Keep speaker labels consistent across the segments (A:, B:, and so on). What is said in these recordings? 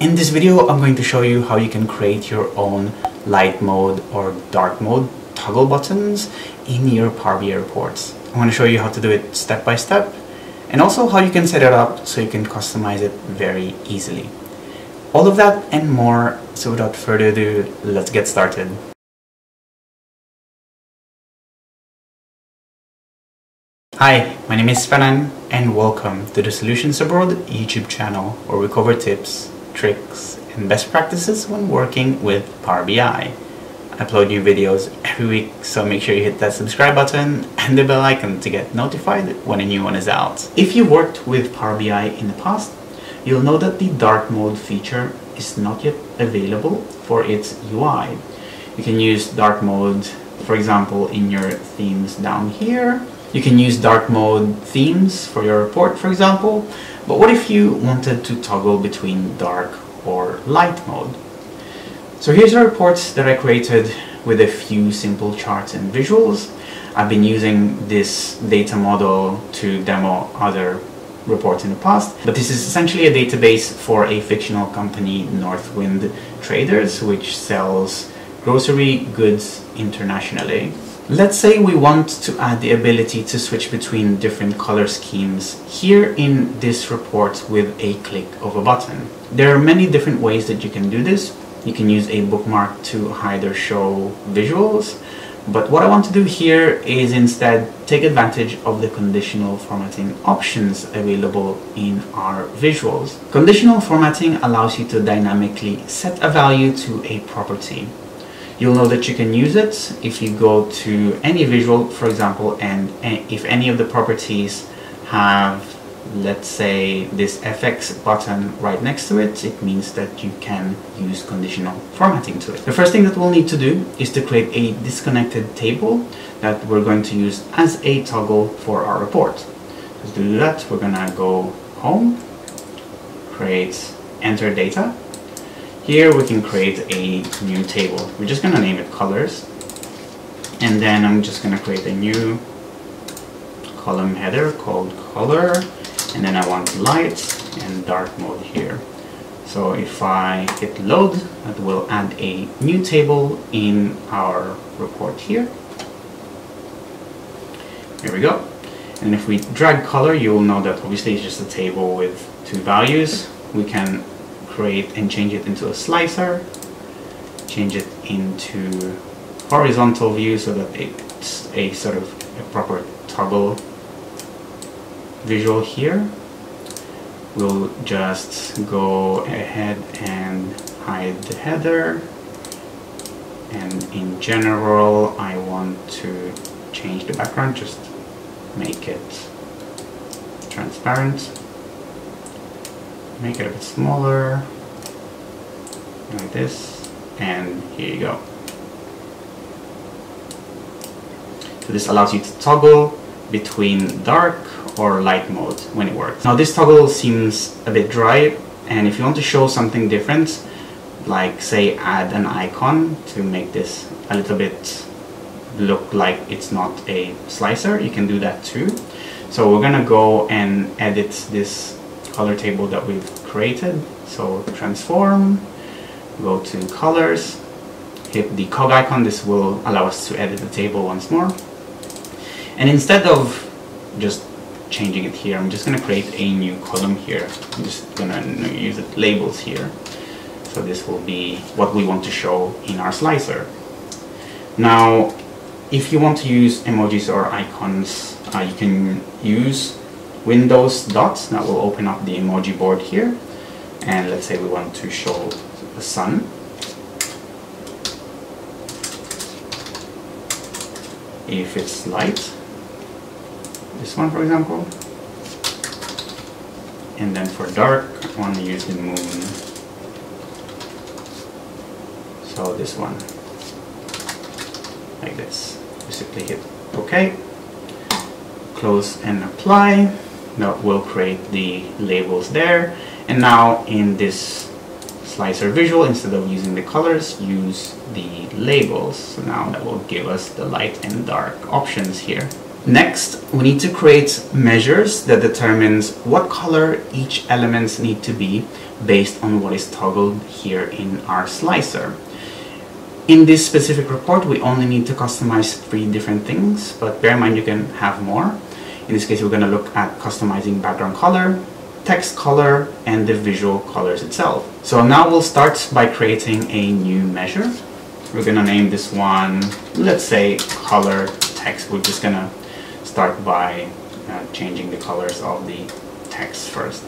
A: In this video, I'm going to show you how you can create your own light mode or dark mode toggle buttons in your Power BI reports. I'm going to show you how to do it step by step and also how you can set it up so you can customize it very easily. All of that and more, so without further ado, let's get started. Hi, my name is Fernan and welcome to the Solutions Abroad YouTube channel where we cover tips, tricks and best practices when working with Power BI. I upload new videos every week so make sure you hit that subscribe button and the bell icon to get notified when a new one is out. If you worked with Power BI in the past, you'll know that the dark mode feature is not yet available for its UI. You can use dark mode for example in your themes down here you can use dark mode themes for your report, for example, but what if you wanted to toggle between dark or light mode? So here's a report that I created with a few simple charts and visuals. I've been using this data model to demo other reports in the past, but this is essentially a database for a fictional company, Northwind Traders, which sells grocery goods internationally. Let's say we want to add the ability to switch between different color schemes here in this report with a click of a button. There are many different ways that you can do this. You can use a bookmark to hide or show visuals, but what I want to do here is instead take advantage of the conditional formatting options available in our visuals. Conditional formatting allows you to dynamically set a value to a property. You'll know that you can use it if you go to any visual, for example, and if any of the properties have, let's say, this FX button right next to it, it means that you can use conditional formatting to it. The first thing that we'll need to do is to create a disconnected table that we're going to use as a toggle for our report. To do that, we're gonna go home, create enter data, here we can create a new table. We're just going to name it colors. And then I'm just going to create a new column header called color. And then I want light and dark mode here. So if I hit load, that will add a new table in our report here. Here we go. And if we drag color, you will know that obviously it's just a table with two values. We can create and change it into a slicer, change it into horizontal view so that it's a sort of a proper toggle visual here. We'll just go ahead and hide the header and in general I want to change the background, just make it transparent make it a bit smaller. Like this. And here you go. So this allows you to toggle between dark or light mode when it works. Now this toggle seems a bit dry and if you want to show something different like say add an icon to make this a little bit look like it's not a slicer you can do that too. So we're gonna go and edit this color table that we've created. So transform, go to colors, hit the cog icon. This will allow us to edit the table once more. And instead of just changing it here, I'm just going to create a new column here. I'm just going to use it labels here. So this will be what we want to show in our slicer. Now, if you want to use emojis or icons, uh, you can use Windows dots that will open up the emoji board here. And let's say we want to show the sun. If it's light this one for example. And then for dark I want to use the moon. So this one like this. Basically hit OK. Close and apply that will create the labels there and now in this slicer visual instead of using the colors use the labels so now that will give us the light and dark options here Next, we need to create measures that determines what color each elements need to be based on what is toggled here in our slicer. In this specific report, we only need to customize three different things, but bear in mind you can have more. In this case, we're going to look at customizing background color, text color, and the visual colors itself. So now we'll start by creating a new measure. We're going to name this one, let's say color text. We're just going to start by uh, changing the colors of the text first.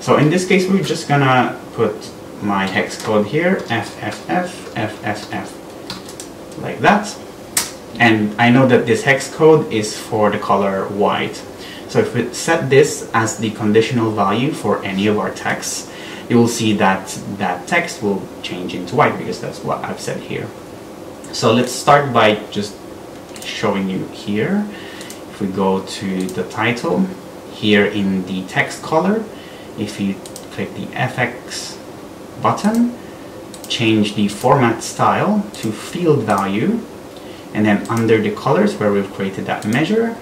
A: So in this case, we're just gonna put my hex code here, FFF, FFF, like that. And I know that this hex code is for the color white. So if we set this as the conditional value for any of our texts, you will see that that text will change into white because that's what I've said here. So let's start by just showing you here if we go to the title, here in the text color, if you click the FX button, change the format style to field value, and then under the colors where we've created that measure,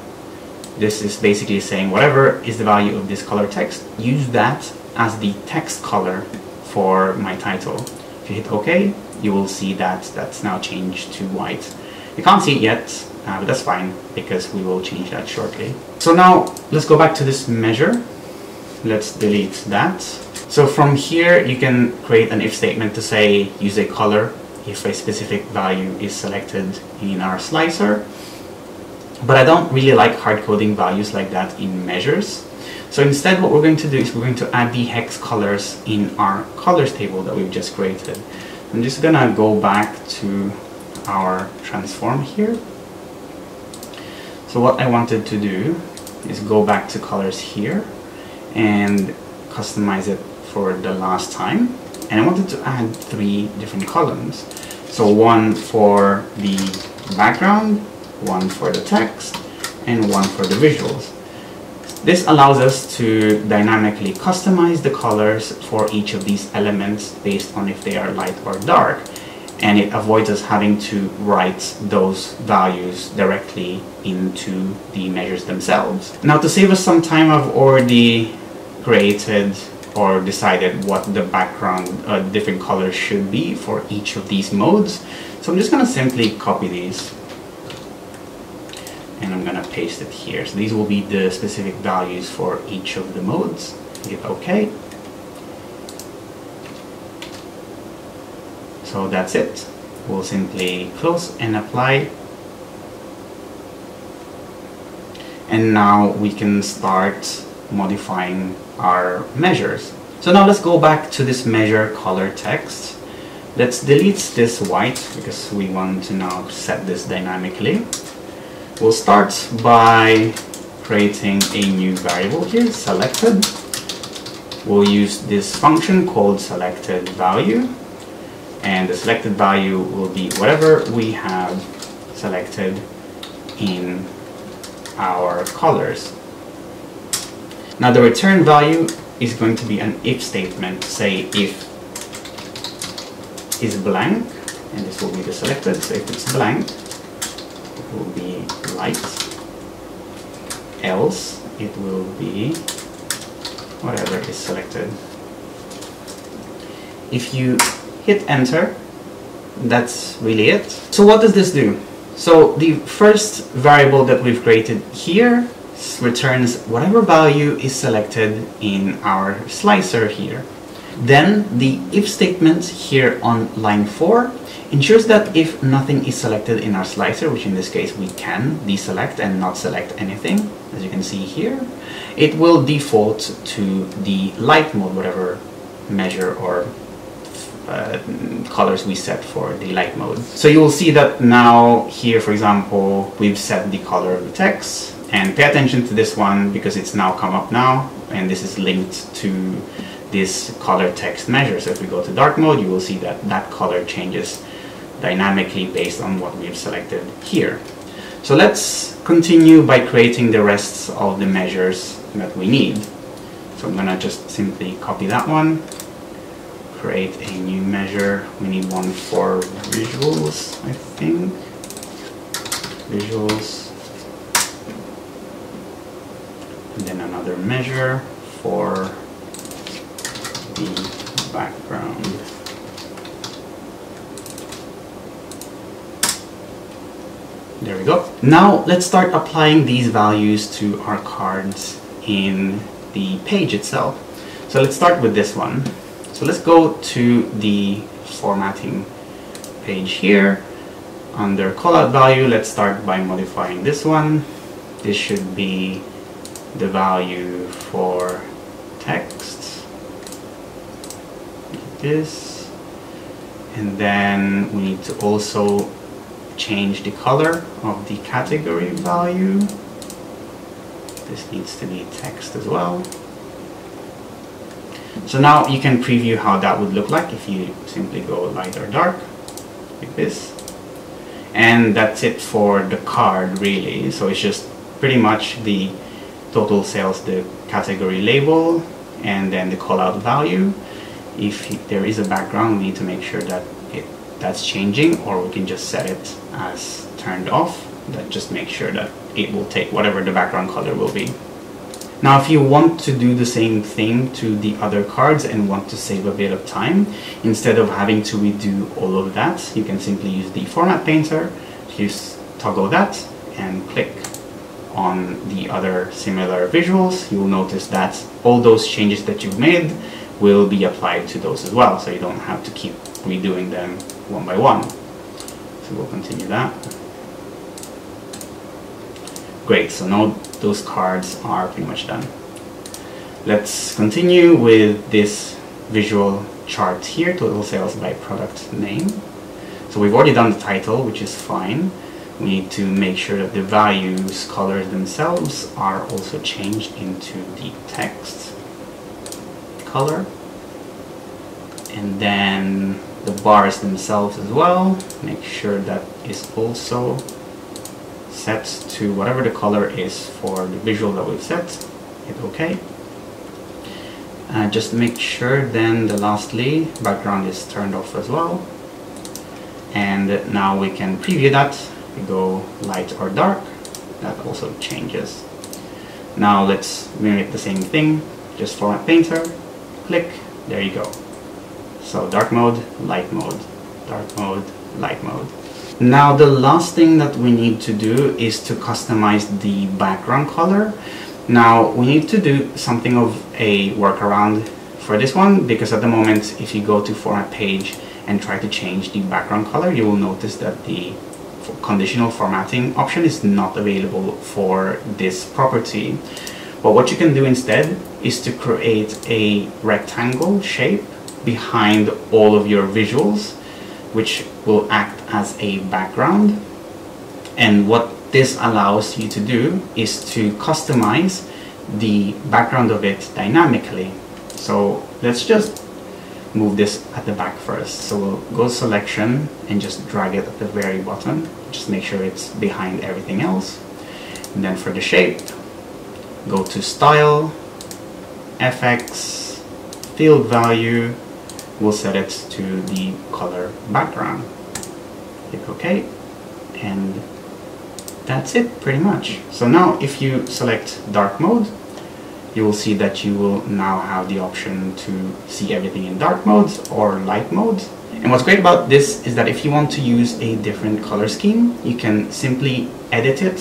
A: this is basically saying whatever is the value of this color text, use that as the text color for my title. If you hit OK, you will see that that's now changed to white. You can't see it yet, uh, but that's fine because we will change that shortly. So now let's go back to this measure. Let's delete that. So from here you can create an if statement to say use a color if a specific value is selected in our slicer. But I don't really like hard coding values like that in measures. So instead what we're going to do is we're going to add the hex colors in our colors table that we've just created. I'm just gonna go back to our transform here so what I wanted to do is go back to colors here and customize it for the last time. And I wanted to add three different columns. So one for the background, one for the text, and one for the visuals. This allows us to dynamically customize the colors for each of these elements based on if they are light or dark and it avoids us having to write those values directly into the measures themselves. Now to save us some time I've already created or decided what the background uh, different colors should be for each of these modes. So I'm just going to simply copy these and I'm going to paste it here. So these will be the specific values for each of the modes. Hit OK. So that's it. We'll simply close and apply. And now we can start modifying our measures. So now let's go back to this measure color text. Let's delete this white because we want to now set this dynamically. We'll start by creating a new variable here, selected. We'll use this function called selected value and the selected value will be whatever we have selected in our colors. Now the return value is going to be an if statement, say if is blank, and this will be the selected, so if it's blank, it will be light, else it will be whatever is selected. If you hit enter. That's really it. So what does this do? So the first variable that we've created here returns whatever value is selected in our slicer here. Then the if statement here on line 4 ensures that if nothing is selected in our slicer, which in this case we can deselect and not select anything, as you can see here, it will default to the light mode, whatever measure or uh, colors we set for the light mode. So you will see that now here, for example, we've set the color of the text and pay attention to this one because it's now come up now and this is linked to this color text measure. So if we go to dark mode, you will see that that color changes dynamically based on what we've selected here. So let's continue by creating the rest of the measures that we need. So I'm gonna just simply copy that one create a new measure. We need one for visuals, I think. Visuals. And then another measure for the background. There we go. Now let's start applying these values to our cards in the page itself. So let's start with this one. So let's go to the formatting page here. Under callout value, let's start by modifying this one. This should be the value for text. Like this. And then we need to also change the color of the category value. This needs to be text as well. So now you can preview how that would look like if you simply go light or dark, like this. And that's it for the card really. So it's just pretty much the total sales, the category label, and then the callout value. If there is a background, we need to make sure that it that's changing, or we can just set it as turned off. That just make sure that it will take whatever the background color will be. Now if you want to do the same thing to the other cards and want to save a bit of time, instead of having to redo all of that, you can simply use the Format Painter, just toggle that and click on the other similar visuals. You will notice that all those changes that you've made will be applied to those as well, so you don't have to keep redoing them one by one. So we'll continue that. Great, so now those cards are pretty much done. Let's continue with this visual chart here, total sales by product name. So we've already done the title, which is fine. We need to make sure that the values, colors themselves are also changed into the text color. And then the bars themselves as well. Make sure that is also set to whatever the color is for the visual that we've set. Hit OK. Uh, just make sure then the lastly background is turned off as well. And now we can preview that. We go light or dark. That also changes. Now let's mimic the same thing. Just format painter, click, there you go. So dark mode, light mode, dark mode, light mode. Now the last thing that we need to do is to customize the background color. Now we need to do something of a workaround for this one because at the moment if you go to format page and try to change the background color you will notice that the conditional formatting option is not available for this property. But what you can do instead is to create a rectangle shape behind all of your visuals, which will act as a background. And what this allows you to do is to customize the background of it dynamically. So let's just move this at the back first. So we'll go selection and just drag it at the very bottom. Just make sure it's behind everything else. And then for the shape, go to style, FX, field value, we'll set it to the color background. Click OK, and that's it pretty much. So now if you select dark mode, you will see that you will now have the option to see everything in dark modes or light modes. And what's great about this is that if you want to use a different color scheme, you can simply edit it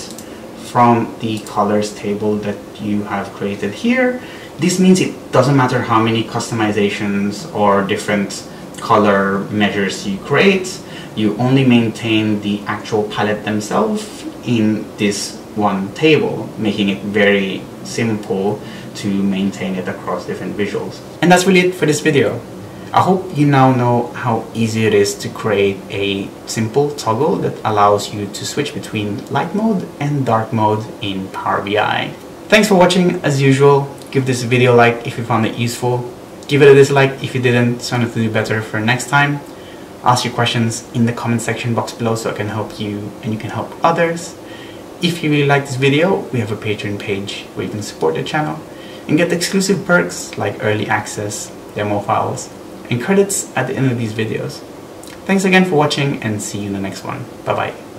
A: from the colors table that you have created here this means it doesn't matter how many customizations or different color measures you create, you only maintain the actual palette themselves in this one table, making it very simple to maintain it across different visuals. And that's really it for this video. I hope you now know how easy it is to create a simple toggle that allows you to switch between light mode and dark mode in Power BI. Thanks for watching as usual give this video a like if you found it useful. Give it a dislike if you didn't, so I know to do better for next time. Ask your questions in the comment section box below so I can help you and you can help others. If you really like this video, we have a Patreon page where you can support the channel and get exclusive perks like early access, demo files, and credits at the end of these videos. Thanks again for watching and see you in the next one. Bye bye.